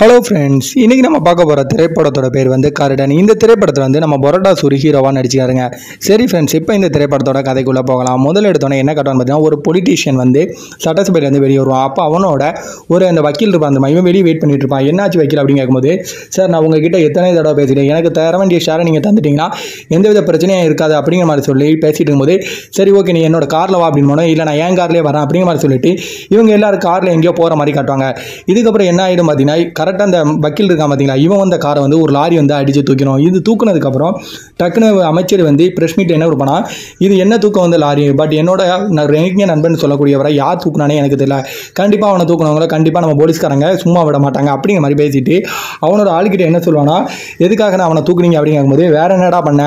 Hello friends இன்றைக்கி நம்ம பார்க்க போகிற திரைப்படத்தோட பேர் வந்து கருடன். இந்த திரைப்படத்தில் வந்து நம்ம பொரோட்டா சூரி ஹீரோவாக நடிச்சிக்காருங்க சரி ஃப்ரெண்ட்ஸ் இப்போ இந்த திரைப்படத்தோட கதைக்குள்ளே போகலாம். முதல் எடுத்தோன்னே என்ன கட்டணும்னு பார்த்தீங்கன்னா ஒரு பொலிட்டீஷியன் வந்து சட்டசபையிலேருந்து வெளியே வருவான். அப்போ அவனோட ஒரு அந்த வக்கீல் இருப்பான் அந்த இவன் வெளியே வெயிட் பண்ணிட்டு இருப்பான். என்னாச்சு வக்கீல்? அப்படின்னு கேட்கும்போது சார் நான் உங்ககிட்ட எத்தனை தடவை பேசிட்டேன். எனக்கு தர வேண்டிய ஷேரை நீங்கள் தந்துட்டீங்கன்னா எந்தவித பிரச்சனையும் இருக்காது. அப்படிங்கிற மாதிரி சொல்லி பேசிட்டு இருக்கும்போது சரி ஓகே நீ என்னோட காரில் வா அப்படின்னு போனோம் இல்லை நான் என் கார்லேயே வரேன் அப்படிங்கிற மாதிரி சொல்லிட்டு இவங்க எல்லாரும் காரில் எங்கேயோ போகிற மாதிரி காட்டுவாங்க. இதுக்கப்புறம் என்ன ஆகிடும் பார்த்தீங்கன்னா கரெக்டாக அந்த வக்கீல் இருக்கான் பார்த்தீங்களா இவன் வந்த காரை வந்து ஒரு லாரி வந்து அடித்து தூக்கினோம். இது தூக்குனதுக்கப்புறம் டக்குன்னு அமைச்சர் வந்து ப்ரெஸ் மீட் என்ன கொடுப்பானா இது என்ன தூக்கம் வந்து லாரி? பட் என்னோட நான் நெருங்கிய நண்பன் சொல்லக்கூடியவரை யார் தூக்குனானே எனக்கு தெரியல. கண்டிப்பாக அவனை தூக்குனவங்கள கண்டிப்பாக நம்ம போலீஸ்காரங்க சும்மா விட மாட்டாங்க அப்படிங்கிற மாதிரி பேசிட்டு அவனோட ஆளுக்கிட்ட என்ன சொல்லுவானா எதுக்காக நான் அவனை தூக்குனீங்க? அப்படின்னு கேட்கும்போது வேற என்னடா பண்ண?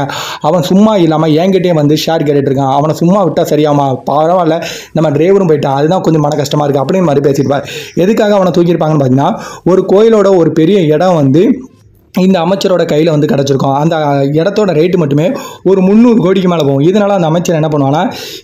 அவன் சும்மா இல்லாமல் என்கிட்டயே வந்து ஷேர் கேட்டுட்டு இருக்கான். அவனை சும்மா விட்டா சரியாமா பரவாயில்ல நம்ம டிரைவரும் போயிட்டான். அதுதான் கொஞ்சம் மன கஷ்டமாக இருக்குது அப்படிங்கிற மாதிரி பேசியிருப்பார் எதுக்காக அவனை தூக்கியிருப்பாங்கன்னு பார்த்தீங்கன்னா ஒரு கோயில் கோயிலோட ஒரு பெரிய இடம் வந்து இந்த அமைச்சரோட கையில் வந்து கிடச்சிருக்கும். அந்த இடத்தோட ரேட்டு மட்டுமே ஒரு முந்நூறு கோடிக்கு மேலே போகும். இதனால் அந்த அமைச்சர் என்ன பண்ணுவான்னா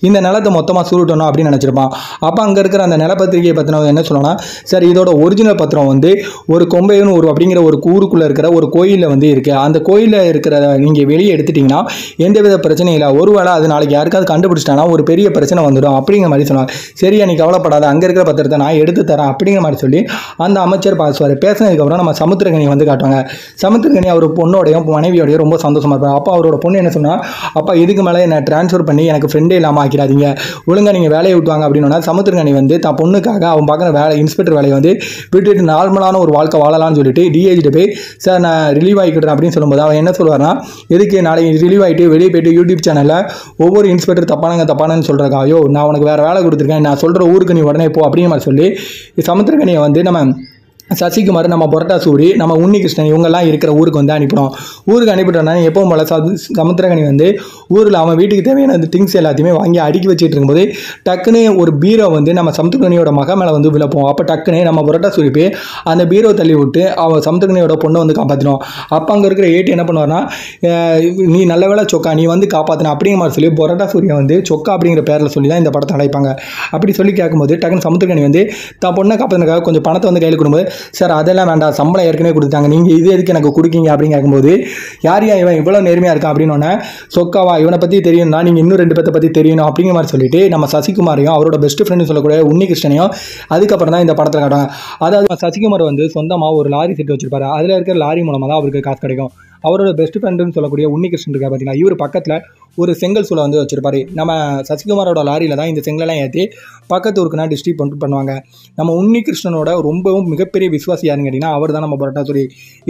இந்த நிலத்தை மொத்தமாக சுருட்டணும் அப்படின்னு நினச்சிருப்பான். அப்போ அங்கே இருக்கிற அந்த நிலப்பத்திரிகையை பற்றின என்ன சொல்லணும்னா சரி இதோட ஒரிஜினல் பத்திரம் வந்து ஒரு கொம்பையன் ஒரு அப்படிங்கிற ஒரு ஊருக்குள்ளே இருக்கிற ஒரு கோயிலில் வந்து இருக்குது அந்த கோயிலில் இருக்கிற நீங்கள் வெளியே எடுத்துட்டிங்கன்னா எந்தவித பிரச்சனையும் இல்லை. ஒருவேளை அது நாளைக்கு யாருக்காவது கண்டுபிடிச்சிட்டானா ஒரு பெரிய பிரச்சனை வந்துடும் அப்படிங்கிற மாதிரி சொன்னாங்க சரியா நீ கவலைப்படாத. அங்கே இருக்கிற பத்திரத்தை நான் எடுத்து தரேன் அப்படிங்கிற மாதிரி சொல்லி அந்த அமைச்சர் பேசுவார் பேசினதுக்கப்புறம் நம்ம சமுத்திரகனி வந்து காட்டுவாங்க. சமுத்திரகனி அவர் பொண்ணோடையும் மனைவியோடையும் ரொம்ப சந்தோஷமாக இருப்பார். அப்போ அவரோட பொண்ணு என்ன சொன்னால் அப்பா இதுக்கு மேலே என்னை ட்ரான்ஸ்ஃபர் பண்ணி எனக்கு ஃப்ரெண்டே இல்லாமல் ஆக்கிடாதீங்க. ஒழுங்காக நீங்கள் வேலையை விட்டுவாங்க அப்படின்னா சமுத்திரகனி வந்து தான் பொண்ணுக்காக அவன் பார்க்குற வேலை இன்ஸ்பெக்டர் வேலையை வந்து விட்டுட்டு நார்மலான ஒரு வாழ்க்கை வாழலாம்னு சொல்லிட்டு டிஏஜிட்ட போய் சார் நான் ரிலீவ் ஆகிக்கிறேன் அப்படின்னு சொல்லும்போது அவன் என்ன சொல்லுவார்னா எதுக்கு நாளைக்கு ரிலீவ் ஆகிட்டு வெளியே போயிட்டு யூடியூப் சேனலில் ஒவ்வொரு இன்ஸ்பெக்டர் தப்பானங்க தப்பானன்னு சொல்கிறாங்க ஐயோ நான் உனக்கு வேறு வேலை கொடுத்துருக்கேன் நான் சொல்கிற ஊருக்கு நீ உடனே போ அப்படின்னு மாதிரி சொல்லி சமுத்திரகனியை வந்து நம்ம சசிகுமார் நம்ம பொரட்டா சூரி நம்ம உன்னிகிருஷ்ணன் இவங்கெல்லாம் இருக்கிற ஊருக்கு வந்து அனுப்பினோம். ஊருக்கு அனுப்பிட்டோம்னா எப்பவும் போல சமுத்திரகனி வந்து ஊரில் அவன் வீட்டுக்கு தேவையான அந்த திங்ஸ் எல்லாத்தையுமே வாங்கி அடுக்கி வச்சுட்டு இருக்கும்போது டக்குன்னு ஒரு பீரோ வந்து நம்ம சமுத்திரகனியோட மக மேலே வந்து விழப்போம். அப்போ டக்குன்னு நம்ம பொரட்டா சூரி போய் அந்த பீரோ தள்ளி விட்டு அவன் சமுத்திரகனியோட பொண்ணை வந்து காப்பாற்றினோம் அப்போ அங்கே இருக்கிற ஏட்டு என்ன பண்ணுவார்னா நீ நல்ல வேலை சொக்கா நீ வந்து காப்பாற்றின அப்படிங்கிற மாதிரி சொல்லி பொரட்டா சூரியன் வந்து சொக்கா அப்படிங்கிற பேரில் சொல்லி தான் இந்த படத்தை அழைப்பாங்க. அப்படி சொல்லி கேட்கும்போது டக்குன்னு சமுத்திரகனி வந்து தான் பொண்ணை காப்பாற்றினக்காக கொஞ்சம் பணத்தை வந்து கையில் கொடுக்கும்போது சார் அதெல்லாம் வேண்டாம். சம்பளம் ஏற்கனவே கொடுத்தாங்க நீங்கள் இது எதுக்கு எனக்கு கொடுக்கீங்க? அப்படின்னு கேட்கும்போது யார் யா இவன் இவ்வளோ நேர்மையாக இருக்கான்? அப்படின்னோடனே சொக்காவா இவனை பற்றி தெரியும்னா நீங்கள் இன்னும் ரெண்டு பேர்த்த பற்றி தெரியணும் அப்படிங்கிற மாதிரி சொல்லிட்டு நம்ம சசிகுமாரையும் அவரோட பெஸ்ட் ஃப்ரெண்டு சொல்லக்கூடிய உன்னிகிருஷ்ணனையும் அதுக்கப்புறம் தான் இந்த படத்தில் காட்டுவாங்க. அதாவது சசிகுமார் வந்து சொந்தமாக ஒரு லாரி செட்டு வச்சிருப்பாரு. அதில் இருக்கிற லாரி மூலமாக தான் அவருக்கு காசு கிடைக்கும். அவரோட பெஸ்ட் ஃப்ரெண்டுன்னு சொல்லக்கூடிய உன்னிகிருஷ்ணன் இருக்கா பார்த்தீங்கன்னா இவர் பக்கத்தில் ஒரு செங்கல் சூளை வந்து வச்சுருப்பாரு. நம்ம சசிகுமாரோட லாரியில் தான் இந்த செங்கலெல்லாம் ஏற்றி பக்கத்து ஊருக்குனா டிஸ்ட்ரிக் பண்ணுவாங்க. நம்ம உன்னிகிருஷ்ணனோட ரொம்பவும் மிகப்பெரிய விசுவாசி யாருன்னு கேட்டிங்கன்னா அவர் தான் நம்ம பரோட்டாசுரி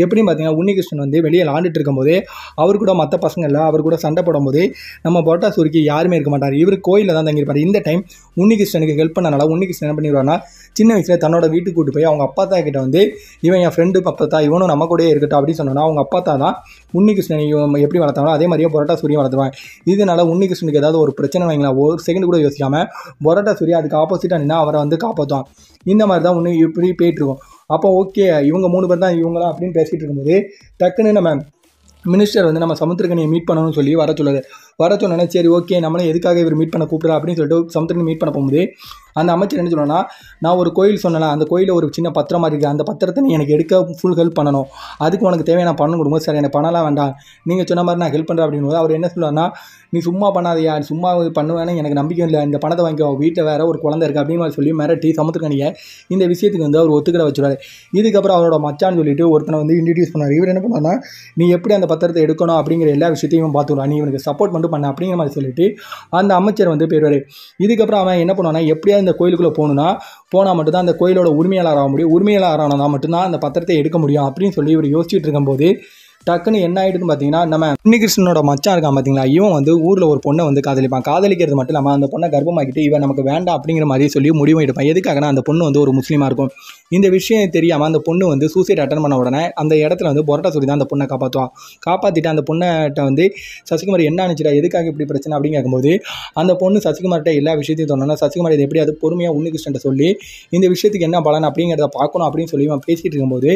எப்படின்னு பார்த்தீங்கன்னா உன்னிகிருஷ்ணன் வந்து வெளியே விளாண்டுட்டு இருக்கும்போது அவர் கூட மற்ற பசங்க இல்லை அவர் கூட சண்டை போடும்போது நம்ம பரோட்டாசூரிக்கு யாருமே இருக்க மாட்டார். இவர் கோயிலில் தான் தங்கியிருப்பார். இந்த டைம் உன்னிகிருஷ்ணனுக்கு ஹெல்ப் பண்ணனால உன்னிகிருஷ்ணன் என்ன பண்ணிடுவார்னா சின்ன வயசில் தன்னோட வீட்டுக்கு கூட்டு போய் அவங்க அப்பா தான் கிட்ட வந்து இவன் என் ஃப்ரெண்டு அப்பத்தா இவனும் நம்ம கூடயே இருக்கட்டும் அப்படின்னு சொன்னோன்னா அவங்க அப்பா தான் தான் உன்னிகிருஷ்ணன் இவன் எப்படி வளர்த்தாங்களோ அதே மாதிரியே பரோட்டா சூரியன் வளர்த்துவான். இதனால உன்னிகிருஷ்ணனுக்கு ஏதாவது ஒரு பிரச்சனை வைங்களேன் ஒரு செகண்ட் கூட யோசிக்காம பரோட்டா சூரியன் அதுக்கு ஆப்போசிட்டாக நின்னா அவரை வந்து காப்பாற்றுவான் இந்த மாதிரி தான் ஒன்று இப்படி போயிட்டுருக்கும் அப்போ ஓகே இவங்க மூணு பேர் தான் இவங்களாம் அப்படின்னு பேசிகிட்டு இருக்கும்போது டக்குன்னு நம்ம மினிஸ்டர் வந்து நம்ம சமுத்திரகனியை மீட் பண்ணணும்னு சொல்லி வர சொல்லுது. வர சொன்னோன்னே சரி ஓகே நம்மளும் எதுக்காக இவர் மீட் பண்ண கூப்பிட்றா அப்படின்னு சொல்லிட்டு சமுத்திரகனி மீட் பண்ண போகும்போது அந்த அமைச்சர் என்ன சொன்னோன்னா நான் ஒரு கோயில் சொன்னேன் அந்த கோயிலில் ஒரு சின்ன பத்திரம் மாதிரி இருக்குது அந்த பத்திரத்தை நீ எனக்கு எடுக்க ஃபுல் ஹெல்ப் பண்ணணும். அதுக்கு உனக்கு தேவையான பணம் கொடுங்க சார் எனக்கு பணம்லாம் வேண்டாம். நீங்கள் சொன்ன மாதிரி நான் ஹெல்ப் பண்ணுறேன் அப்படின்னு அவர் என்ன சொல்லுவார்னா நீ சும்மா பண்ணாதையா சும்மா பண்ணுவேன்னு எனக்கு நம்பிக்கை இல்லை இந்த பணத்தை வாங்கிக்கோ வீட்டில் வேறு ஒரு குழந்தை இருக்குது அப்படின்னு சொல்லி மிரட்டி சமுத்திரக்கணியை இந்த விஷயத்துக்கு வந்து அவர் ஒத்துக்கிட வச்சுருவாரு. இதுக்கப்புறம் அவரோட மச்சான்னு சொல்லிட்டு ஒருத்தனை வந்து இன்ட்ரடியூஸ் பண்ணார் இவர் என்ன பண்ணார்னா நீ எப்படி அந்த பத்திரத்தை எடுக்கணும் அப்படிங்கிற எல்லா விஷயத்தையும் பார்த்துக்கலாம் நீ இவனுக்கு சப்போர்ட் மட்டும் பண்ண அப்படிங்கிற மாதிரி சொல்லிட்டு அந்த அமைச்சர் வந்து போயிடுவார் இதுக்கப்புறம் அவன் என்ன பண்ணுவானா எப்படியாவது இந்த கோயிலுக்குள்ளே போகணுன்னா போனால் மட்டும்தான் அந்த கோயிலோட உரிமையாளர் ஆக முடியும். உரிமையாளர் ஆனால் மட்டும்தான் அந்த பத்திரத்தை எடுக்க முடியும் அப்படின்னு சொல்லி இவர் யோசிச்சுட்டு இருக்கும்போது டக்குன்னு என்ன ஆயிடுதுன்னு பார்த்தீங்கன்னா நம்ம உன்னிகிருஷ்ணனோட மச்சான் இருக்கான் பார்த்தீங்களா? இவன் வந்து ஊரில் ஒரு பொண்ணை வந்து காதலிப்பான். காதலிக்கிறது மட்டும் இல்லாமல் அந்த பொண்ணை கர்ப்பமாக்கிட்டு இவன் நமக்கு வேண்டாம் அப்படிங்கிற மாதிரி சொல்லி முடிவு எடுப்பான். எதுக்காகனா அந்த பொண்ணு வந்து ஒரு முஸ்லீமாக இருக்கும். இந்த விஷயம் தெரியாமல் அந்த பொண்ணு வந்து சூசைட் அட்டன் பண்ண உடனே அந்த இடத்துல வந்து பொரட்டா சொல்லி தான் அந்த பொண்ணை காப்பாற்றுவான் காப்பாற்றிட்டு அந்த பொண்ணைட்ட வந்து சசிகுமார் என்ன நினச்சிட்டா எதுக்காக இப்படி பிரச்சனை? அப்படின்னு கேட்கும்போது அந்த பொண்ணு சசிகுமார்கிட்ட எல்லா விஷயத்தையும் சொன்னோன்னா சசிகுமார் இது எப்படியாவது பொறுமையாக உன்னிகிருஷ்ணன் சொல்லி இந்த விஷயத்துக்கு என்ன பலன் அப்படிங்கிறத பார்க்கணும் அப்படின்னு சொல்லி அவன் பேசிகிட்டு இருக்கும்போது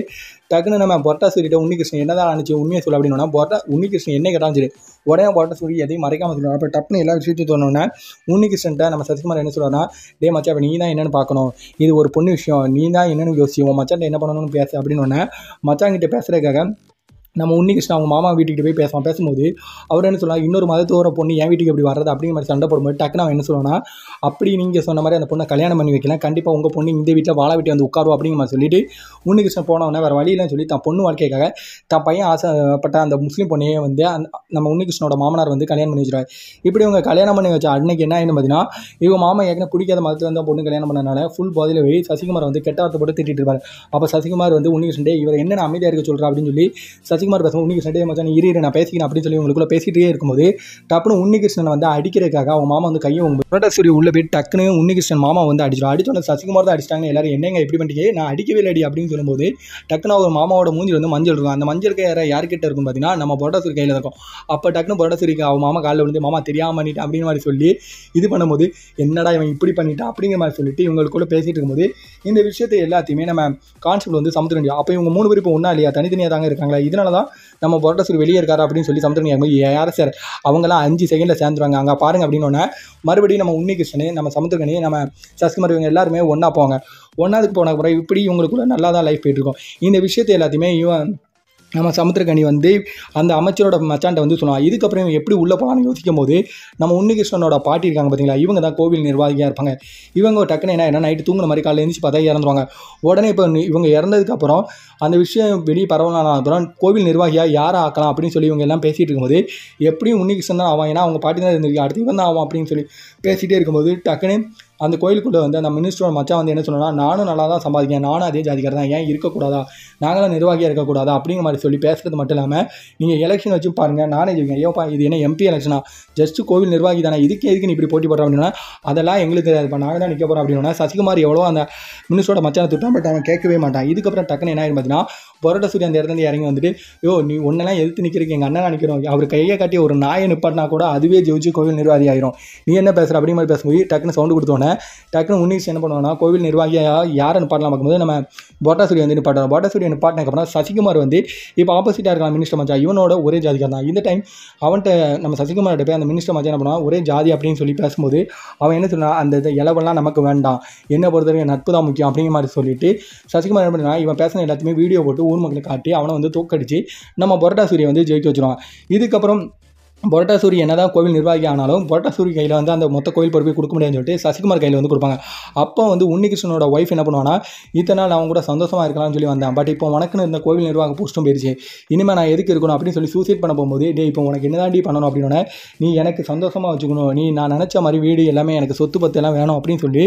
டக்குன்னு நம்ம பொரட்டா சொல்லிட்டு உன்னிகிருஷ்ணன் என்னதான் அனுப்பிச்சு உண்மையை சொல்ல அப்படின்னா பொரட்டா உன்னிகிருஷ்ணன் என்ன கேட்டாலும் சரி உடனே போட்ட சூரி எதையும் மறைக்காம சொல்லுவாங்க அப்போ டப்புனு எல்லா விஷயத்தையும் சொன்னோன்னே உன்னிகிருஷ்ணன்ட்ட நம்ம சசிகுமார் என்ன சொல்லுவாருன்னா டே மச்சா அப்போ நீ தான் என்னென்னு பார்க்கணும். இது ஒரு பொண்ணு விஷயம். நீ தான் என்னென்னு யோசிச்சு உன் மச்சான் என்ன பண்ணணும்னு பேசு. அப்படின்னு மச்சான் மச்சாங்கிட்ட பேசுறதுக்காக நம்ம உன்னிகிருஷ்ணன் அவங்க மாமா வீட்டுக்கிட்ட போய் பேசுவான். பேசும்போது அவர் என்ன சொல்லுவாங்க இன்னொரு மதத்தோர பொண்ணு என் வீட்டுக்கு எப்படி வர்றது அப்படிங்கிற மாதிரி சண்டை போடும்போது டக்குனு அவன் என்ன சொல்லுவான்னா அப்படி நீங்கள் சொன்ன மாதிரி அந்த பொண்ணை கல்யாணம் பண்ணி வைக்கலாம். கண்டிப்பாக உங்கள் பொண்ணு இந்த வீட்டில் வாழ வீட்டை வந்து உட்காரும் அப்படிங்கிற மாதிரி சொல்லிட்டு உன்னிகிருஷ்ணன் போனவனே வேறு வழியிலன்னு சொல்லி தான் பொண்ணு வாழ்க்கைக்காக தான் பையன் ஆசைப்பட்ட அந்த முஸ்லீம் பொண்ணையே வந்து நம்ம உன்னிகிருஷ்ணனோட மாமனார் வந்து கல்யாணம் பண்ணி வச்சிருவாரு. இப்படி இவங்க கல்யாணம் பண்ணி வச்ச அன்னைக்கு என்ன ஆயிடும் பார்த்தீங்கன்னா இவங்க மாமா ஏற்கனவே பிடிக்காத மதத்தில் வந்து பொண்ணு கல்யாணம் பண்ணனால ஃபுல் பாதியில் போய் சசிகுமார் வந்து கெட்ட வார்த்தை போட்டு திட்டிட்டு இருப்பார். அப்போ சசிகுமார் வந்து உன்னிகிருஷ்ணன் இவர் என்ன அமைதியாக இருக்க சொல்கிறா அப்படின்னு சொல்லி சசிகுமார் பேசும்போது உன்னிகிருஷ்ணன் மச்சான் நீ இரு நான் பேசிக்கிறேன் அப்படின்னு சொல்லி உங்களுக்குள்ள பேசிட்டே இருக்கும்போது டப்புனு உன்னிகிருஷ்ணனை வந்து அடிக்கிறதுக்காக அவங்க மாமா வந்து கையை உங்க புரட்டாசூரி உள்ள போய் டக்குன்னு உன்னிகிருஷ்ணன் மாமா வந்து அடிச்சிடும். அடிச்சோட சசிகுமார் தான் அடிச்சிட்டாங்க. எல்லாரும் என்னங்க எப்படி பண்ணிட்டே நான் அடிக்கவே இல்லடி அப்படின்னு சொல்லும்போது டக்குனு அவர் மாமாவோட மூஞ்சி வந்து மஞ்சள் இருக்கும். அந்த மஞ்சள் யார யார்கிட்ட இருக்கும் பார்த்தீங்கன்னா நம்ம புரட்டாசூரி கையில் இருக்கும். அப்போ டக்குனு புரட்டாசூரிக்கு அவன் மாமா காலில் விழுந்து மாமா தெரியாம பண்ணிட்டு மாதிரி சொல்லி இது பண்ணும்போது என்னடா இவன் இப்படி பண்ணிட்டான்? அப்படிங்கிற மாதிரி சொல்லிட்டு இவங்களுக்குள்ள பேசிட்டு இருக்கும்போது இந்த விஷயத்தை எல்லாத்தையுமே நம்ம கான்செப்ட் வந்து சமத்துக்க முடியும். அப்போ இவங்க மூணு பேர் இப்போ ஒன்றா இல்லையா? தனித்தனியாக தாங்க இருக்காங்களா? இதனால தான் நம்ம புரட்டாசூரி வெளியே இருக்காரு அப்படின்னு சொல்லி சமுத்திரன் கேட்கும்போது யாரும் சார் அவங்களாம் அஞ்சு செகண்டில் சேர்ந்துருவாங்க. அங்கே பாருங்க அப்படின்னு மறுபடியும் நம்ம உன்னிகிருஷ்ணனு நம்ம சமுத்திரகனி நம்ம சசிகுமார் இவங்க எல்லாருமே ஒன்றா போவாங்க. ஒன்றாதுக்கு போன அப்புறம் இப்படி இவங்களுக்குள்ள நல்லா தான் லைஃப் போயிட்டுருக்கும் இந்த விஷயத்தை எல்லாத்தையுமே இவன் நம்ம சமுத்திரகனி வந்து அந்த அமைச்சரோட மச்சான்ட்ட வந்து சொன்னான் இதுக்கப்புறம் இவன் எப்படி உள்ளே போகலான்னு யோசிக்கும் போது நம்ம உன்னிகிருஷ்ணனோட பாட்டி இருக்காங்க பார்த்தீங்களா இவங்க தான் கோவில் நிர்வாகியாக இருப்பாங்க. இவங்க டக்குன்னு என்ன என்ன நைட்டு தூங்குற மாதிரி காலையில் எழுந்திரிச்சு பார்த்தா இறந்துருவாங்க. உடனே இப்போ இவங்க இறந்ததுக்கப்புறம் அந்த விஷயம் வெளியே பரவலான அப்புறம் கோவில் நிர்வாகியாக யாரை ஆக்கலாம்? அப்படின்னு சொல்லி இவங்க எல்லாம் பேசிகிட்டு இருக்கும்போது எப்படியும் உன்னிகிருஷ்ணன் தான் ஆவான். ஏன்னா அவங்க பாட்டி தான் இருந்திருக்கு அடுத்து இவன் தான் ஆவான் அப்படின்னு சொல்லி பேசிகிட்டே இருக்கும்போது டக்குன்னு அந்த கோயிலுக்குள்ளே வந்து அந்த மினிஸ்டரோட மச்சான் வந்து என்ன சொன்னால் நானும் நல்லா தான் சம்பாதிக்கேன் நானும் அதே ஜாதிக்கார தான். ஏன் இருக்கக்கூடாதா? நாங்களாம் நிர்வாகியாக இருக்கக்கூடாதா? அப்படிங்கிற மாதிரி சொல்லி பேசுறது மட்டும் இல்லாமல் நீங்கள் எலெக்ஷன் வச்சு பாருங்கள் நானே ஜெயிக்கேன் ஏப்பா இது என்ன எம்பி எலெக்ஷனா ஜஸ்ட் கோவில் நிர்வாகி தானே. இதுக்கு எதுக்கு நீ இப்படி போட்டி போடுற? அப்படின்னா அதெல்லாம் எங்களுக்கு தெரியாதுப்பா நாங்கள் தான் நிற்க போகிறோம் அப்படின்னா சசிகுமார் எவ்வளோ அந்த மினிஸ்டரோட மச்சான திட்டம் பட் அவன் கேட்கவே மாட்டான். இதுக்கப்புறம் டக்குன்னு என்ன ஆயிரும் பார்த்தீங்கன்னா பரோட்டா சூரிய அந்த இடத்துல இறங்கி வந்துட்டு யோ நீ ஒன்றெல்லாம் எதிர்த்து நிற்கிறீங்க எங்கள் அண்ணன் நிற்கிறோம் அவர் கையை காட்டி ஒரு நாயை நிப்பாட்டினா கூட அதுவே ஜெயிச்சு கோவில் நிர்வாகி ஆயிரும். நீ என்ன பேசுகிற அப்படி மாதிரி பேசும்போது டக்குன்னு சவுண்டு கொடுத்தோன்னே டக்குன்னு உன்னிஸ் என்ன பண்ணுவானா கோவில் நிர்வாகியாக யாரை நிப்பாட்டலாம் பார்க்கும்போது நம்ம போட்டாசூரி வந்து நிப்பாட்டுறோம். போட்டாசூரி நிப்பாட்டினதுக்கப்புறம் சசிகுமார் வந்து இப்போ ஆப்போசிட்டாக இருக்கலாம் மினிஸ்டர் மச்சா இவனோட ஒரே ஜாதிக்காரன் தான். இந்த டைம் அவன்கிட்ட நம்ம சசிகுமார்கிட்ட போய் அந்த மினிஸ்டர் மச்சா என்ன பண்ணுவான் ஒரே ஜாதி அப்படின்னு சொல்லி பேசும்போது அவன் என்ன சொன்னான் அந்த இலவெல்லாம் நமக்கு வேண்டாம். என்ன பொறுத்தவரைக்கும் நட்பு தான் முக்கியம் அப்படிங்கிற மாதிரி சொல்லிட்டு சசிகுமார் என்ன பண்ணுவான் இவன் பேசின எல்லாத்தையுமே வீடியோ போட்டு ஊர் மக்களை காட்டி அவனை வந்து தோக்கடிச்சு நம்ம பொரட்டாசூரியை வந்து ஜெயிக்க வச்சிருவான். இதுக்கப்புறம் பொரட்டாசூரி என்னதான் கோவில் நிர்வாகி ஆனாலும் புரட்டாசூரி கையில் வந்து அந்த மொத்த கோயில் பொறுப்பை கொடுக்க முடியாதுன்னு சொல்லிட்டு சசிகுமார் கையில் வந்து கொடுப்பாங்க. அப்போ வந்து உன்னிகிருஷ்ணனோட ஒய்ஃப் என்ன பண்ணுவானா இத்தனை நாள் அவன் கூட சந்தோஷமாக இருக்கலாம்னு சொல்லி வந்தேன். பட் இப்போ உனக்குன்னு இருந்த கோவில் நிர்வாக போஸ்ட்டும் போயிடுச்சு இனிமேல் நான் எதுக்கு இருக்கணும் அப்படின்னு சொல்லி சூசைட் பண்ண போகும்போது டே இப்போ உனக்கு என்னதாண்டி பண்ணணும்? அப்படின்னோடனே நீ எனக்கு சந்தோஷமாக வச்சுக்கணும். நீ நான் நினச்ச மாதிரி வீடு எல்லாமே எனக்கு சொத்து பத்து எல்லாம் வேணும். அப்படின்னு சொல்லி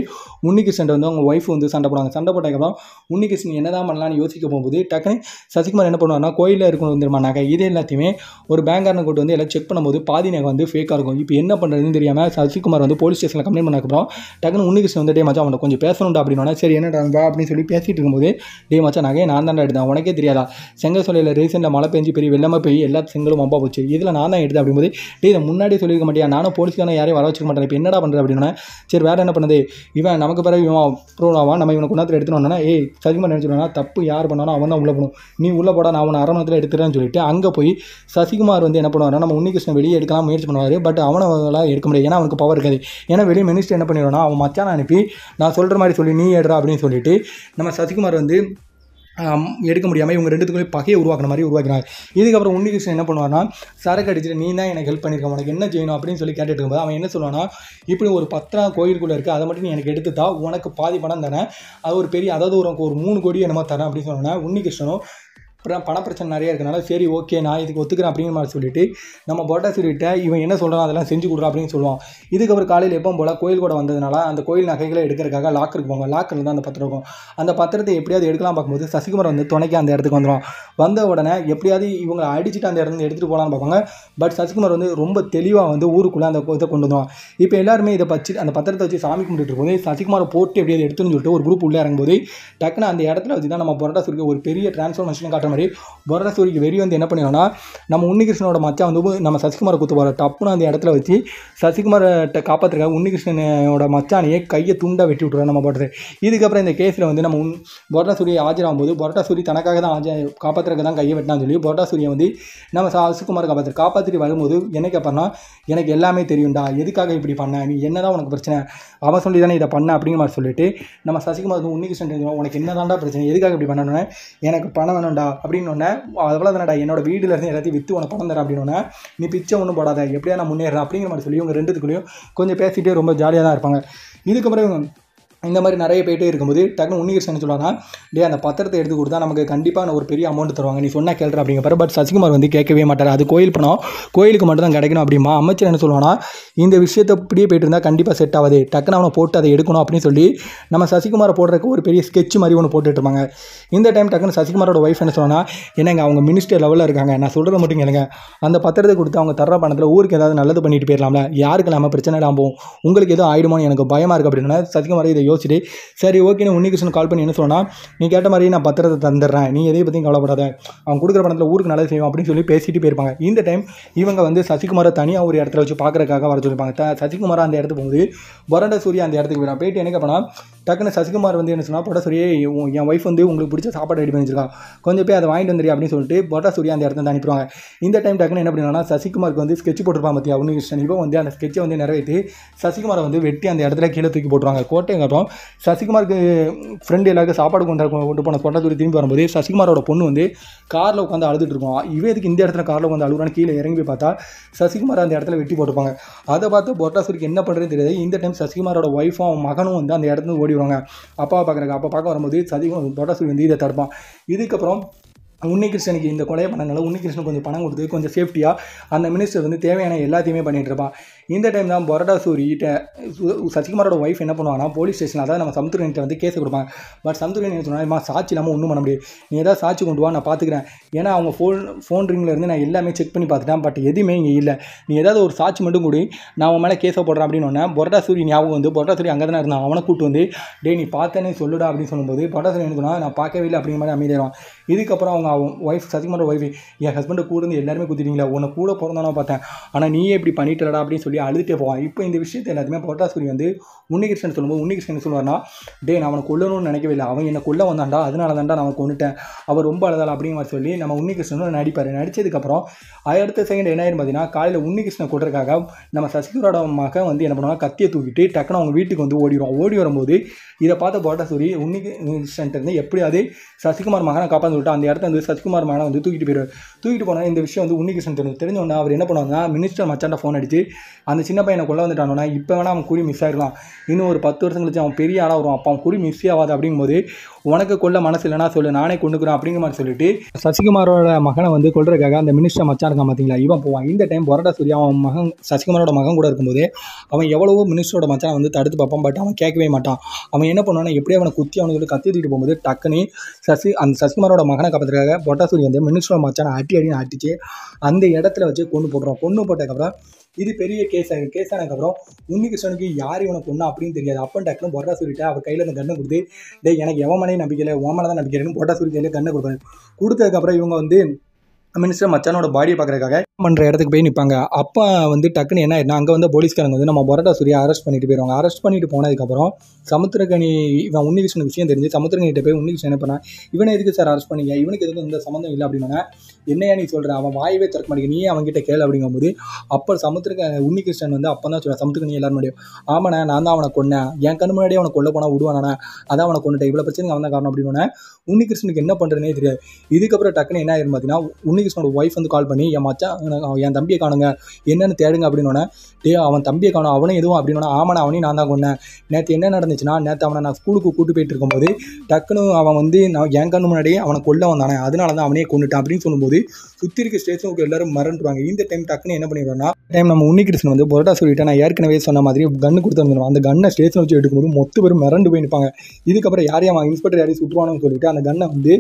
உன்னிகிருஷ்ணன் வந்து அவங்க ஒய்ஃப் வந்து சண்டை போடுவாங்க. சண்டை போட்டதுக்கப்புறம் உன்னிகிருஷ்ணன் என்னதான் பண்ணலாம்னு யோசிக்க போகும்போது டக்குன்னு சசிகுமார் என்ன பண்ணுவார்னா கோயிலில் இருக்கணும் தெரியுமா நகை? இது எல்லாத்தையுமே ஒரு பேங்காரனை கூட்டு வந்து எல்லாம் செக் பண்ண பண்ணும்போது பாதி நகை வந்து ஃபேக்காக இருக்கும். இப்போ என்ன பண்ணுறதுன்னு தெரியாமல் சசிகுமார் வந்து போலீஸ் ஸ்டேஷனில் கம்ப்ளைண்ட் பண்ணக்கப்புறம் டக்குன்னு உன்னிகிருஷ்ணன் வந்து டே மச்சா அவனை கொஞ்சம் பேசணும்டா அப்படின்னா சரி என்னடா வா அப்படின்னு சொல்லி பேசிட்டு இருக்கும்போது டே மச்சா நகையை நான் தான்டா எடுத்தேன். உனக்கே தெரியாதா? செங்கல் சொல்லையில் ரீசெண்டாக மழை பெஞ்சு பெரிய வெள்ளமாக போய் எல்லா செங்கலும் அம்பா போச்சு. இதில் நான் தான் எடுத்தேன் அப்படிம்போது டே இதை முன்னாடியே சொல்லியிருக்க மாட்டியா? நானும் போலீஸ்க்கான யாரையும் வர வச்சுக்க மாட்டேன். இப்போ என்னடா பண்ணுறது அப்படின்னா சரி வேறு என்ன பண்ணுது? இவன் நமக்கு பிறகு இவன் ப்ரூவ் ஆவான் நம்ம இவனை குணத்தில் எடுத்துனோன்னா ஏய் சசிகுமார் நினச்சிடுவானா தப்பு யார் பண்ணாலும் அவன் தான் உள்ளே போகணும். நீ உள்ளே போடா நான் அவனை அரமணத்தில் எடுத்துறேன்னு சொல்லிட்டு அங்கே போய் சசிகுமார் வந்து என்ன பண்ணுவார் நம்ம உன்னிகிருஷ்ணன் வெளியே எடுக்கலாம் முயற்சி பண்ணுவார் பட் அவனால எடுக்க முடியாது. ஏன்னா அவனுக்கு பவர் இருக்காது. ஏன்னா வெளியே மினிஸ்டர் என்ன பண்ணிடுவானா அவன் மச்சான அனுப்பி நான் சொல்கிற மாதிரி சொல்லி நீ எடுறா அப்படின்னு சொல்லிட்டு நம்ம சசிகுமார் வந்து எடுக்க முடியாமல் இவங்க ரெண்டுத்துக்குள்ளே பகையை உருவாக்குற மாதிரி உருவாக்கினாங்க இதுக்கப்புறம் உன்னிகிருஷ்ணன் என்ன பண்ணுவார்னா சரக்கு அடிச்சுட்டு நீ தான் எனக்கு ஹெல்ப் பண்ணியிருக்க உனக்கு என்ன செய்யணும்? அப்படின்னு சொல்லி கேட்டுட்டு இருக்கும்போது அவன் என்ன சொல்லுவானா இப்படி ஒரு பத்திரம் கோயிலுக்குள்ளே இருக்குது அதை மட்டும் நீ எனக்கு எடுத்துத்தா உனக்கு பாதி பணம் தரேன். அது ஒரு பெரிய அதாவது ஒரு ஒரு மூணு கோடி என்னமோ தரேன் அப்படின்னு சொன்னோன்னா உன்னிகிருஷ்ணனும் பண பிரச்சனை நிறைய இருக்கனால சரி ஓகே நான் இதுக்கு ஒத்துக்கிறேன் அப்படிங்கிற மாதிரி சொல்லிட்டு நம்ம பொட்டாசிரிட்ட இவன் என்ன சொல்கிறான் அதெல்லாம் செஞ்சு கொடுறா அப்படின்னு சொல்லுவான். இதுக்கப்புறம் காலையில் எப்போ போல் கோயில் கூட வந்ததுனால அந்த கோயில் நகைகளை எடுக்கிறதுக்காக லாக்கருக்கு போவாங்க லாக்கரில் தான் அந்த பத்திரம் இருக்கும். அந்த பத்திரத்தை எப்படியாவது எடுக்கலாம் பார்க்கும்போது சசிகுமார் வந்து துணைக்கு அந்த இடத்துக்கு வந்துடும் வந்த உடனே எப்படியாவது இவங்களை அடிச்சுட்டு அந்த இடத்துல எடுத்துகிட்டு போகலான்னு பார்ப்பாங்க. பட் சசிகுமார் வந்து ரொம்ப தெளிவாக வந்து ஊருக்குள்ளே அந்த இதை கொண்டு வந்துவான் இப்போ எல்லாருமே இதை வச்சு அந்த பத்திரத்தை வச்சு சாமி கும்பிட்டு இருக்கும்போது சசிகுமாரை போட்டு எப்படியாவது எடுத்துன்னு சொல்லிட்டு ஒரு குரூப் உள்ளே இறங்கும்போது டக்குன்னு அந்த இடத்துல வச்சு தான் நம்ம பொரட்டாசுக்கு ஒரு பெரிய டிரான்ஸ்ஃபர்மேஷன் காட்டுற மாதிரி பரோட்டா வெறி வந்து என்ன பண்ணிடுவாங்கன்னா நம்ம உன்னிகிருஷ்ணனோட மச்சான் வந்து நம்ம சசிகுமாரை குத்து போகிற டப்புன்னு அந்த இடத்துல வச்சு சசிகுமார்கிட்ட காப்பாற்றுறதுக்காக உன்னிகிருஷ்ணனோட மச்சானையே கையை துண்டாக வெட்டி விட்டுறோம் நம்ம போட்டது இதுக்கப்புறம் இந்த கேஸில் வந்து நம்ம உன் பரோட்டா சூரிய ஆஜராகும் போது தனக்காக தான் ஆஜ காப்பாற்றுறதுக்கு தான் கையை வெட்டினான்னு சொல்லி பரோட்டாசூரியை வந்து நம்ம சசிகுமாரை காப்பாற்று காப்பாற்றிட்டு வரும்போது என்ன கேட்பார்னா எனக்கு எல்லாமே தெரியும்டா எதுக்காக இப்படி பண்ண? நீ என்னதான் உனக்கு பிரச்சனை? அவன் சொல்லி தானே இதை பண்ண? அப்படிங்கிற மாதிரி சொல்லிட்டு நம்ம சசிகுமார் வந்து உன்னிகிருஷ்ணன் உனக்கு உனக்கு என்னதான்டா பிரச்சனை? எதுக்காக இப்படி பண்ணணும்னா? எனக்கு பணம் வேணும்டா அப்படின்னு அவ்வளோ தானடா என்னோட வீடுல இருந்து எல்லாத்தையும் விற்று உனக்கு பணம் தரேன் அப்படின்னு நீ பிச்சை ஒன்றும் போடாத எப்படியா நான் முன்னேறேன் அப்படிங்கிற மாதிரி சொல்லி இவங்க ரெண்டுத்துக்குள்ளேயும் கொஞ்சம் பேசிகிட்டே ரொம்ப ஜாலியாக தான் இருப்பாங்க. இதுக்கப்புறம் இவங்க இந்த மாதிரி நிறைய போயிட்டே இருக்கும்போது டக்குனு உன்னிகிருஷ்ணன் சொல்லுவாங்க டே அந்த பத்திரத்தை எடுத்து கொடுத்தா நமக்கு கண்டிப்பாக ஒரு பெரிய அமௌண்ட் தருவாங்க. நீ சொன்னால் கேள்ற அப்படிங்கிற பட் சசிகுமார் வந்து கேட்கவே மாட்டார். அது கோயில் பணம் கோயிலுக்கு மட்டும் தான் கிடைக்கணும் அப்படிமா. அமைச்சர் என்ன சொல்லுவாங்கன்னா இந்த விஷயத்தை இப்படியே போயிட்டு இருந்தால் கண்டிப்பாக செட் ஆகாது டக்குனு அவனை போட்டு அதை எடுக்கணும் அப்படின்னு சொல்லி நம்ம சசிகுமாரை போடுறதுக்கு ஒரு பெரிய ஸ்கெட்ச் மாதிரி ஒன்று போட்டுட்டு இருப்பாங்க. இந்த டைம் டக்குனு சசிகுமாரோட ஒய்ஃப் என்ன சொன்னா என்னங்க அவங்க மினிஸ்டர் லெவலில் இருக்காங்க. நான் சொல்கிறத மட்டும் கேளுங்க. அந்த பத்திரத்தை கொடுத்து அவங்க தர்ற பணத்தில் ஊருக்கு ஏதாவது நல்லது பண்ணிட்டு போயிடலாம்ல. யாருக்கு இல்லாமல் பிரச்சனை இல்லாமல் உங்களுக்கு எதுவும் ஆயிடுமோன்னு எனக்கு பயமாக இருக்குது அப்படின்னா சசிகுமார் இதை யோசிச்சுட்டு சரி ஓகே உன்னிகிருஷ்ணன் கால் பண்ணி என்ன சொன்னால் நீ கேட்ட மாதிரி நான் பத்திரத்தை தந்துடுறேன். நீ எதையும் பற்றியும் கவலைப்படாத. அவன் கொடுக்குற பணத்தில் ஊருக்கு நல்லது செய்வோம் அப்படின்னு சொல்லி பேசிட்டு போயிருப்பாங்க. இந்த டைம் இவங்க வந்து சசிகுமாரை தனியாக ஒரு இடத்துல வச்சு பார்க்குறக்காக வர சொல்லியிருப்பாங்க. த- சசிகுமார் அந்த இடத்துக்கு போகும்போது பரண்ட சூரிய அந்த இடத்துக்கு போயிடும் போயிட்டு என்ன கேட்பனா டக்குன்னு சசிகுமார் வந்து என்ன சொன்னால் பொட்டசூரியே என் ஒய்ஃப் வந்து உங்களுக்கு பிடிச்ச சாப்பாடு ரெடி பண்ணி கொஞ்சம் போய் அதை வாங்கிட்டு வந்துடு அப்படின்னு சொல்லிட்டு பொட்டசூரியா அந்த இடத்துல இருந்து அனுப்பிடுவாங்க. இந்த டைம் டக்குன்னு என்ன பண்ணுவாங்கன்னா சசிகுமாருக்கு வந்து ஸ்கெட்ச் போட்டிருப்பான் பார்த்தியா உன்னிகிருஷ்ணன். இவன் வந்து அந்த ஸ்கெட்சை வந்து நிறைவேற்றி சசிகுமாரை வந்து வெட்டி அந்த இடத்துல கீழே தூக்கி போட்டுருவாங்க. கோட்டையும் காட்டும் சசிகுமாருக்கு ஃப்ரெண்டு எல்லாருக்கும் சாப்பாடு கொண்டு கொண்டு போன பொட்டத்தூரி திரும்பி வரும்போது சசிகுமாரோட பொண்ணு வந்து காரில் உட்காந்து அழுதுட்டு இருக்கோம். இவன் எதுக்கு இந்த இடத்துல காரில் உட்காந்து அழுகுறான்னு கீழே இறங்கி போய் பார்த்தா சசிகுமார் அந்த இடத்துல வெட்டி போட்டிருப்பாங்க. அதை பார்த்து பொட்டாசூரிக்கு என்ன பண்ணுறதுன்னு தெரியாது. இந்த டைம் சசிகுமாரோட ஒய்ஃபும் அவன் மகனும் வந்து அந்த இடத்துல ஓடி வருவாங்க அப்பாவை பார்க்குறாங்க அப்பா பார்க்க வரும்போது சசிகுமார் பொட்டாசூரி வந்து இதை தடுப்பான். இதுக்கப்புறம் உன்னிகிருஷ்ணனுக்கு இந்த கொலையை பண்ணனால உன்னிகிருஷ்ணன் கொஞ்சம் பணம் கொடுத்து கொஞ்சம் சேஃப்டியாக அந்த மினிஸ்டர் வந்து தேவையான எல்லாத்தையுமே பண்ணிட்டு இருப்பான். இந்த டைம் தான் பரோடா சூரிகிட்ட சசிகுமாரோட ஒய்ஃப் என்ன பண்ணுவாங்கன்னா போலீஸ் ஸ்டேஷன் அதாவது நம்ம சமுத்திரன்கிட்ட வந்து கேஸ் கொடுப்பாங்க. பட் சமுத்திரன் என்ன சொன்னா சாட்சி இல்லாமல் ஒன்றும் பண்ண முடியாது. நீ ஏதாவது சாட்சி கொண்டு வா நான் பார்த்துக்கிறேன் ஏன்னா அவங்க ஃபோன் ஃபோன் ரிங்கில் இருந்து நான் எல்லாமே செக் பண்ணி பார்த்துட்டேன். பட் எதுவுமே இங்கே இல்லை. நீ ஏதாவது ஒரு சாட்சி மட்டும் கூடி. நான் அவன் மேலே கேஸை போடுறேன் அப்படின்னு ஒன்று பரோடா சூரி ஞாபகம் வந்து பரோடா சூரி அங்கே தானே இருந்தான். அவனை கூட்டு வந்து டேய் நீ பார்த்தேன்னு சொல்லுடா அப்படின்னு சொல்லும்போது பரோடா சூரி என்ன நான் பார்க்கவே இல்லை அப்படிங்கிற மாதிரி அமைதியாயிரும் இதுக்கப்புறம் அவங்க அவன் ஒய்ஃப் சசிகுமாரோட ஒய்ஃப் என் ஹஸ்பண்டை கூட இருந்து எல்லாருமே குத்திட்டீங்களா உன்னை கூட பிறந்தானோ பார்த்தேன். ஆனால் நீயே இப்படி பண்ணிட்டுலடா அப்படின்னு சொல்லி அழுதுட்டே போவான் இப்போ இந்த விஷயத்தை எல்லாத்தையுமே பொட்டாசூரி வந்து உன்னிகிருஷ்ணன் சொல்லும்போது உன்னிகிருஷ்ணன் சொல்லுவார்னா டே நான் அவனை கொல்லணும்னு நினைக்கவே இல்லை. அவன் என்னை கொல்ல வந்தான்டா. அதனால தான்டா நான் கொண்டுட்டேன் அவர் ரொம்ப அழுதாள் அப்படிங்கிற மாதிரி சொல்லி நம்ம உன்னிகிருஷ்ணன் நடிப்பார். நடிச்சதுக்கப்புறம் அடுத்த செகண்ட் என்ன ஆயிரும் பார்த்தீங்கன்னா காலையில் உன்னிகிருஷ்ணன் கொட்டுறதுக்காக நம்ம சசிகுரோட மகன் வந்து என்ன பண்ணுவாங்க கத்தியை தூக்கிட்டு டக்குனு அவங்க வீட்டுக்கு வந்து ஓடிடுவோம் ஓடி வரும்போது இதை பார்த்த பொட்டாசூரி உன்னிகிருஷ்ணன் இருந்து எப்படியாவது சசிகுமார் மகனை காப்பாந்து விட்டு அந்த இடத்துல வந்து சசிகுமார் மகனை வந்து தூக்கிட்டு போயிடுவார் தூக்கிட்டு போனால் இந்த விஷயம் வந்து உன்னிகிருஷ்ணன் தெரிஞ்சு தெரிஞ்சோன்னா அவர் என்ன பண்ணுவாங்கன்னா மினிஸ்டர் மச்சாண்ட ஃபோன் அடிச்சு அந்த சின்ன பையனை கொள்ள வந்துட்டானோன்னா இப்போ வேணால் அவன் குறி மிஸ் ஆயிருக்கலாம் இன்னும் ஒரு பத்து வருஷம் கழிச்சு அவன் பெரிய ஆளாக வருவான். அப்போ அவன் குறி மிஸ் ஆகாது அப்படிங்கும்போது உனக்கு கொல்ல மனசு இல்லைனா சொல்லு நானே கொண்டுக்கிறேன் அப்படிங்கிற மாதிரி சொல்லிட்டு சசிகுமாரோட மகனை வந்து கொள்றதுக்காக அந்த மினிஸ்டர் மச்சான் இருக்கான் பார்த்தீங்களா இவன் போவான். இந்த டைம் பொரடா சூர்யா அவன் மகன் சசிகுமாரோட மகன் கூட இருக்கும்போது அவன் எவ்வளவோ மினிஸ்டரோட மச்சானை வந்து தடுத்து பார்ப்பான் பட் அவன் கேட்கவே மாட்டான். அவன் என்ன பண்ணுவானா எப்படி அவனை குத்தி அவனுக்கு சொல்லி கத்தி தூக்கிட்டு போகும்போது டக்குன்னு சசி அந்த சசிகுமாரோட மகனை காப்பாற்றுறதுக்காக பொட்டாசூரி வந்து மினிஸ்டரோட மச்சானை அட்டி அடின்னு அட்டிச்சு அந்த இடத்துல வச்சு கொண்டு போட்டுருவான். கொண்டு போட்டதுக்கப்புறம் இது பெரிய கேஸ் ஆகும் கேஸ் ஆனதுக்கப்புறம் உன்னிகிருஷ்ணனுக்கு யார் இவனை கொண்டா அப்படின்னு தெரியாது. அப்பன் டக்குனு பொட்டா சொல்லிட்டு அவர் கையில் அந்த கண்ணை கொடுத்து டே எனக்கு எவன் மனையும் நம்பிக்கையில் இல்லை உன் தான் நம்பிக்கை பொட்டா சொல்லி கையில் கண்ணை கொடுப்பாரு. கொடுத்ததுக்கப்புறம் இவங்க வந்து மினிஸ்டர் மச்சானோட பாடியை பார்க்குறதுக்காக பண்ணுற இடத்துக்கு போய் நிற்பாங்க அப்போ வந்து டக்குன்னு என்ன ஆயிடுனா அங்கே வந்து போலீஸ்காரங்க வந்து நம்ம பரோட்டா சூரியா அரெஸ்ட் பண்ணிட்டு போயிடுவாங்க அரெஸ்ட் பண்ணிட்டு போனதுக்கப்புறம் சமுத்திரகனி இவன் உன்னிகிருஷ்ணன் விஷயம் தெரிஞ்சு சமுத்திரகனிட்ட போய் உன்னிகிருஷ்ணன் என்ன பண்ணா இவனை எதுக்கு சார் அரெஸ்ட் பண்ணீங்க? இவனுக்கு எதுக்கும் இந்த சம்மந்தம் இல்லை அப்படின்னா என்னையா நீ சொல்கிற அவன் வாயவே திறக்க மாட்டேங்க நீயே அவன்கிட்ட கேள் அப்படிங்கும்போது அப்போ சமுத்திரக உன்னிகிருஷ்ணன் வந்து அப்போ தான் சொல்கிறேன் சமுத்திரகனி எல்லாரும் முடியும் ஆமாண்ணே நான் தான் அவனை கொன்னேன். என் கண்ணு முன்னாடியே அவனை கொல்ல போனால் விடுவானே அதான் அவனை கொண்டுட்டேன் இவ்வளோ பிரச்சனைக்கு அவன் தான் காரணம் அப்படின்னு உன்னிகிருஷ்ணனுக்கு என்ன பண்ணுறதுனே தெரியாது. இதுக்கப்புறம் டக்குன்னு என்ன ஆயிரும் பார்த்தீங்கன்னா உன்னிகிருஷ்ணனோட ஒய்ஃப் வந்து கால் பண்ணி என் மச்சான் அவன் என் தம்பியை காணுங்க. என்னென்னு தேடுங்க அப்படின்னோடனே டே அவன் தம்பியை காணும் அவனும் எதுவும் அப்படின்னா ஆமாண்ணா அவனையும் நான் தான் கொண்டேன் நேற்று என்ன நடந்துச்சுன்னா நேற்று அவனை நான் ஸ்கூலுக்கு கூட்டு போயிட்டு இருக்கும்போது டக்குன்னு அவன் வந்து நான் என் கண்ணு முன்னாடியே அவனை கொல்ல வந்தானே அதனால தான் அவனே கொண்டுட்டான் அப்படின்னு சொல்லும்போது சுற்றி இருக்க ஸ்டேஷனுக்கு எல்லாரும் மறந்துடுவாங்க இந்த டைம் டக்குன்னு என்ன பண்ணிடுவோம்னா டைம் நம்ம உன்னிகிருஷ்ணன் வந்து பொரோட்டா சொல்லிட்டு நான் ஏற்கனவே சொன்ன மாதிரி கன்று கொடுத்து வந்துடுவான் அந்த கன்னை ஸ்டேஷன் வச்சு எடுக்கும்போது மொத்த பேரும் மிரண்டு போய் நிற்பாங்க இதுக்கப்புறம் யாரையும் அவன் இன்ஸ்பெக்டர் யாரையும் சுற்றுவானு சொல்லிட்டு அந்த கன்னை வந்து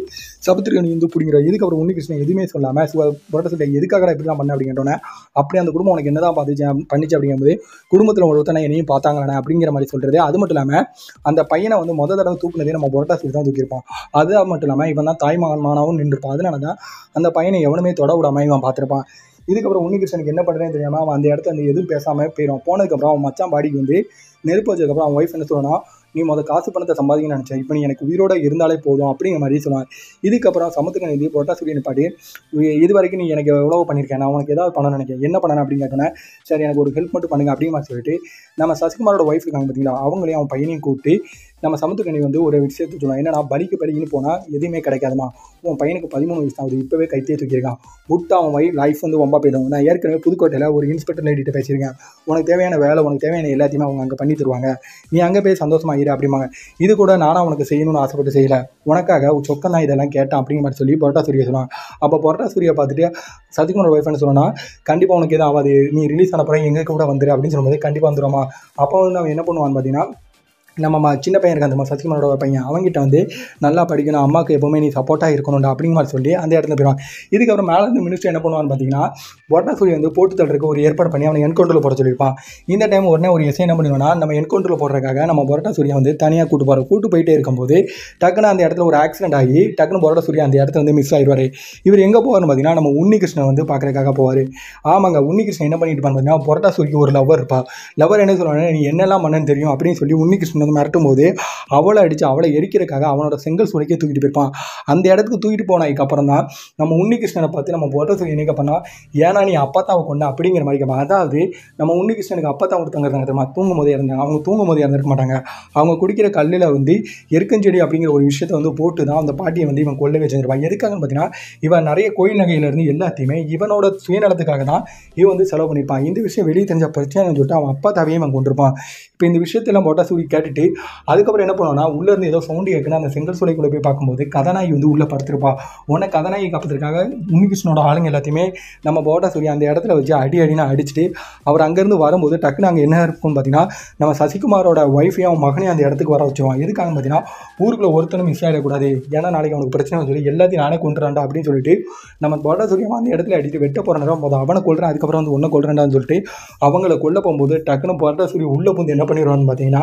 சபத்திரிகனி வந்து பிடிங்கிறோம் இதுக்கப்புறம் உன்னிகிருஷ்ணன் எதுவுமே சொல்லாமல் பொரோட்டா சொல்லிட்டு எதுக்காக இப்படி என்னதான் பண்ண அப்படிங்கிட்டோன்னே அப்படி அந்த குடும்பம் உனக்கு என்னதான் பார்த்துச்சு பண்ணிச்சு அப்படிங்கும்போது குடும்பத்தில் ஒருத்தனை என்னையும் பார்த்தாங்களே அப்படிங்கிற மாதிரி சொல்கிறது அது மட்டும் இல்லாமல் அந்த பையனை வந்து முத தடவை தூக்குனதே நம்ம புரட்டா சூரி தான் தூக்கியிருப்பான் அது மட்டும் இல்லாமல் இவன் தான் தாய் மகன் மானாவும் நின்றுப்பான் அதனால தான் அந்த பையனை எவனுமே தொட விடாம இவன் பார்த்துருப்பான். இதுக்கப்புறம் உன்னிகிருஷ்ணனுக்கு என்ன பண்ணுறேன்னு தெரியாமல் அவன் அந்த இடத்துல வந்து எதுவும் பேசாமல் போயிடும் போனதுக்கப்புறம் அவன் மச்சான் பாடிக்கு வந்து நெருப்பு வச்சதுக்கப்புறம் அவன் ஒய்ஃப் என்ன சொல்லணும் நீ முத காசு பணத்தை சம்பாதிக்க நினச்சேன் இப்போ நீ எனக்கு உயிரோட இருந்தாலே போதும் அப்படிங்கிற மாதிரி சொல்லுவான் இதுக்கப்புறம் சமத்துக்கு நிதி பொரோட்டா சூரியன் இது வரைக்கும் நீ எனக்கு எவ்வளோ பண்ணியிருக்கேன் நான் உனக்கு ஏதாவது பணம் நினைக்கிறேன். என்ன பண்ணணும் அப்படின்னு கேட்டோன்னே சரி எனக்கு ஒரு ஹெல்ப் மட்டும் பண்ணுங்க அப்படிங்கிற மாதிரி சொல்லிட்டு நம்ம சசிகுமாரோட ஒய்ஃப் இருக்காங்க பார்த்தீங்களா? அவங்களையும் அவன் பையனையும் கூப்பிட்டு நம்ம சமுத்திரக்கணி வந்து ஒரு விஷயத்தை சொல்லுவான். என்னன்னா பலிக்கு பலின்னு போனால் எதுவுமே கிடைக்காதுமா உன் பையனுக்கு பதிமூணு வயசு ஆகுது. இப்போவே கைத்தே தூக்கியிருக்கான் விட்டு அவன் வை லைஃப் வந்து ரொம்ப போயிடும். நான் ஏற்கனவே புதுக்கோட்டையில் ஒரு இன்ஸ்பெக்டர் லேடிட்ட பேசியிருக்கேன். உனக்கு தேவையான வேலை உனக்கு தேவையான எல்லாத்தையுமே அவங்க அங்கே பண்ணி தருவாங்க. நீ அங்கே போய் சந்தோஷமாக இரு அப்படிம்பாங்க. இது கூட நானும் உனக்கு செய்யணும்னு ஆசைப்பட்டு செய்யலை. உனக்காக சொக்கம் தான் இதெல்லாம் கேட்டேன் அப்படிங்கிற மாதிரி சொல்லி பொரட்டா சூரிய சொல்லுவாங்க. அப்போ பொரட்டா சூரியை பார்த்துட்டு சதிகுமார் ஒய்ஃப் என்ன சொன்னா கண்டிப்பாக உனக்கு எதுவும் ஆகாது. நீ ரிலீஸ் ஆன பிறகு எங்க கூட வந்துரு அப்படின்னு சொல்லும்போது கண்டிப்பாக வந்துடுமா அப்போ வந்து அவன் என்ன பண்ணுவான்னு பார்த்தீங்கன்னா நம்ம சின்ன பையன் இருக்க அந்த சசிகுமாரோட பையன். அவங்ககிட்ட வந்து நல்லா படிக்கணும். அம்மாவுக்கு எப்போவுமே நீ சப்போர்ட்டாக இருக்கணும்டா அப்படிங்கிற மாதிரி சொல்லி அந்த இடத்துல போயிடுவான். இதுக்கப்புறம் மேலே இருந்து மினிஸ்டர் என்ன பண்ணுவான்னு பார்த்தீங்கன்னா பொட்டாசூரி வந்து போட்டு தள்ளுறதுக்கு ஒரு ஏற்பாடு பண்ணி அவனை என்கவுண்டரில் போட சொல்லியிருப்பான். இந்த டைம் உடனே ஒரு எஸ்ஐ என்ன பண்ணுவான்னா நம்ம என்கவுண்டரில் போடுறதுக்காக நம்ம பொரோட்டா சூரியா வந்து தனியாக கூட்டு போகிறோம் கூட்டு போயிட்டே இருக்கும்போது டக்குன்னு அந்த இடத்துல ஒரு ஆக்சிடென்ட் ஆகி டக்குன்னு பொரோட்டா சூரியா அந்த இடத்துல வந்து மிஸ் ஆயிடுவார். இவர் எங்கே போவார்னு பார்த்தீங்கன்னா நம்ம உன்னிகிருஷ்ணன் வந்து பார்க்குறக்காக போவார். ஆமாங்க உன்னிகிருஷ்ணன் என்ன பண்ணிட்டு இருப்பான்னு பார்த்தீங்கன்னா பொரோட்டா சூரிக்கு ஒரு லவ்வர் இருப்பா. லவ்வர் என்ன சொல்லுவாங்க நீ என்னெல்லாம் பண்ணன்னு தெரியும்? அப்படின்னு சொல்லி உன்னிகிருஷ்ணன் வந்து மிரட்டும் போது அவளை அடித்து அவளை எரிக்கிறதுக்காக அவனோட செங்கல் சூளைக்கே தூக்கிட்டு போயிருப்பான். அந்த இடத்துக்கு தூக்கிட்டு போனதுக்கு அப்புறம் தான் நம்ம உன்னிகிருஷ்ணனை பார்த்து நம்ம பொரோட்டா சூரி என்ன பண்ணா? ஏன்னா நீ அப்பத்தாவை கொண்ட அப்படிங்கிற மாதிரி கேட்பான் அதாவது நம்ம உன்னிகிருஷ்ணனுக்கு அப்பா தான் ஒருத்தங்க இருந்தாங்க தெரியுமா? தூங்கும் போதே இருந்தாங்க அவங்க தூங்கும் போதே இறந்துருக்க மாட்டாங்க. அவங்க குடிக்கிற கல்லில் வந்து எருக்கஞ்செடி அப்படிங்கிற ஒரு விஷயத்தை வந்து போட்டு தான் அந்த பாட்டியை வந்து இவன் கொள்ளவே செஞ்சிருப்பான். எதுக்காகன்னு பார்த்தீங்கன்னா இவன் நிறைய கோயில் நகையிலேருந்து எல்லாத்தையுமே இவனோட சுயநலத்துக்காக தான் இவன் வந்து செலவு பண்ணியிருப்பான் இந்த விஷயம் வெளியே தெரிஞ்ச பிரச்சனைன்னு சொல்லிட்டு அவன் அப்பா தாவையும் அவன் கொண்டிருப்பான் இப்போ இந்த விஷயத்தெல்லாம் மொட்டா சூரி கேட்டுட்டு அதுக்கப்புறம் என்ன பண்ணுவோம்னா உள்ளேருந்து ஏதோ சவுண்டு கேட்குன்னா அந்த செங்கல் சூளைக்குள்ளே போய் பார்க்கும்போது கதாநாயகி வந்து உள்ளே படுத்துருப்பா. உன்னை கதாநாயகி காப்பதற்காக உன்னிகிருஷ்ணனோட ஆளுங்க எல்லாத்தையுமே நம்ம போட்டா சூரி அந்த இடத்துல வச்சு அடி அடினா அடிச்சுட்டு அவர் அங்கேருந்து வரும்போது டக்குன்னு அங்கே என்ன இருக்கும்னு பார்த்தீங்கன்னா நம்ம சசிகுமாரோட ஒய்ஃபையும் அவன் மகனையும் அந்த இடத்துக்கு வர வச்சுவான் எதுக்காக பார்த்தீங்கன்னா ஊருக்குள்ளே ஒருத்தனும் மிஸ் ஆகிடக்கூடாது ஏன்னா நாளைக்கு அவனுக்கு பிரச்சனை சொல்லி எல்லாத்தையும் நானே கொண்டுறான்டா அப்படின்னு சொல்லிட்டு நம்ம போட்டா சூரியம் அந்த இடத்துல அடிட்டு வெட்ட போகிற நேரம் அவனை கொள்றேன் அதுக்கப்புறம் வந்து ஒன்றை கொள்றேன்டான்னு சொல்லிட்டு அவங்கள கொல்ல போகும்போது டக்குன்னு போட்டா சூரிய உள்ளே புந்து என்ன பண்ணிடுவான்னு பார்த்தீங்கன்னா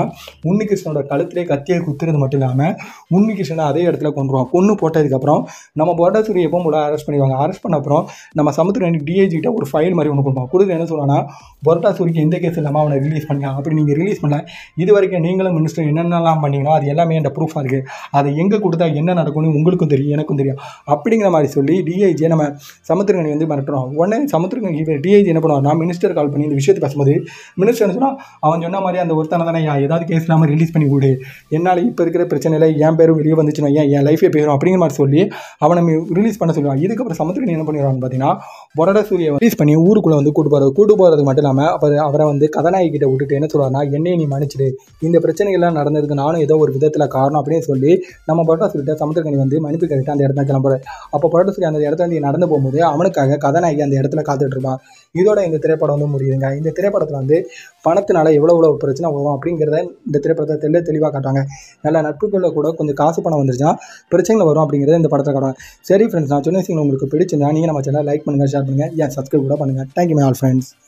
உன்னிகிருஷ்ணனோட கழுத்திலே கத்தியை குத்துறது மட்டும் இல்லாமல் உன்னிகிருஷ்ணனை அதே இடத்துல கொண்டுருவான் பொண்ணு போட்டதுக்கப்புறம் நம்ம போட்டா எப்போ போல அரெஸ்ட் பண்ணிடுவாங்க. அரெஸ்ட் பண்ண அப்புறம் நம்ம சமுத்திரம் டிஐஜி கிட்ட ஒரு ஃபைல் மாதிரி ஒன்று கொடுப்போம் கொடுத்து என்ன சொல்லுவாங்கன்னா பொரோட்டா எந்த கேஸ் இல்லாமல் அவனை ரிலீஸ் பண்ணிக்கலாம் அப்படி நீங்கள் ரிலீஸ் பண்ணல இது வரைக்கும் நீங்களும் மினிஸ்டர் என்னென்னலாம் பண்ணீங்களோ அது எல்லாமே என்கிட்ட ப்ரூஃபாக இருக்குது அதை எங்கே கொடுத்தா என்ன நடக்கும்னு உங்களுக்கும் தெரியும் எனக்கும் தெரியும். அப்படிங்கிற மாதிரி சொல்லி டிஐஜியை நம்ம சமுத்திரங்கனி வந்து மிரட்டுறோம். உடனே சமுத்திரங்கனி இவர் டிஐஜி என்ன பண்ணுவார்னா மினிஸ்டர் கால் பண்ணி இந்த விஷயத்தை பேசும்போது மினிஸ்டர் என்ன அவன் சொன்ன மாதிரி அந்த ஒருத்தனை தானே ஏதாவது கேஸ் இல்லாமல் ரிலீஸ் பண்ணி விடு. என்னால் இப்போ இருக்கிற பிரச்சனையில் என் பேரும் வெளியே வந்துச்சுன்னா ஏன் என் லைஃபே போயிடும் அப்படிங்கிற மாதிரி சொல்லி அவனை ரிலீஸ் பண்ண சொல்லுவான் இதுக்கப்புறம் சமுத்திரகனி என்ன பண்ணிடுவான்னு பார்த்தீங்கன்னா பொரட சூரியை ரிலீஸ் பண்ணி ஊருக்குள்ளே வந்து கூட்டு போகிறது கூட்டு போகிறது மட்டும் இல்லாமல் அவர் அவரை வந்து கதாநாயகிட்ட விட்டுட்டு என்ன சொல்லுவார்னா என்னையை நீ மன்னிச்சிடு. இந்த பிரச்சனைகள்லாம் நடந்ததுக்கு நானும் ஏதோ ஒரு விதத்தில் காரணம் அப்படின்னு சொல்லி நம்ம பொரட்டா சூரிட்ட சமுத்திரக்கணி வந்து மன்னிப்பு கேட்டு அந்த இடத்துல கிளம்புறாரு. அப்போ பொரட சூரிய அந்த இடத்துல நீ நடந்து போகும்போது அவனுக்காக கதாநாயகி அந்த இடத்துல காத்துட்டு இருப்பான். இதோட இந்த திரைப்படம் வந்து முடியுதுங்க. இந்த திரைப்படத்தில் வந்து பணத்தினால எவ்வளோ எவ்வளோ பிரச்சனை வரும் அப்படிங்கிறத இந்த திரைப்படத்தை தெல்ல தெளிவாக காட்டுவாங்க நல்ல நட்புகளில் கூட கொஞ்சம் காசு பணம் வந்துருச்சுன்னா பிரச்சனைகள் வரும் அப்படிங்கிறத இந்த படத்தை காட்டுவாங்க சரி ஃப்ரெண்ட்ஸ் நான் சொன்ன விஷயங்கள் உங்களுக்கு பிடிச்சிருந்தா நீங்கள் நம்ம சேனல் லைக் பண்ணுங்கள் ஷேர் பண்ணுங்கள் ஏன் சப்ஸ்கிரைப் கூட பண்ணுங்கள் தேங்க்யூ மை ஆல் ஃப்ரெண்ட்ஸ்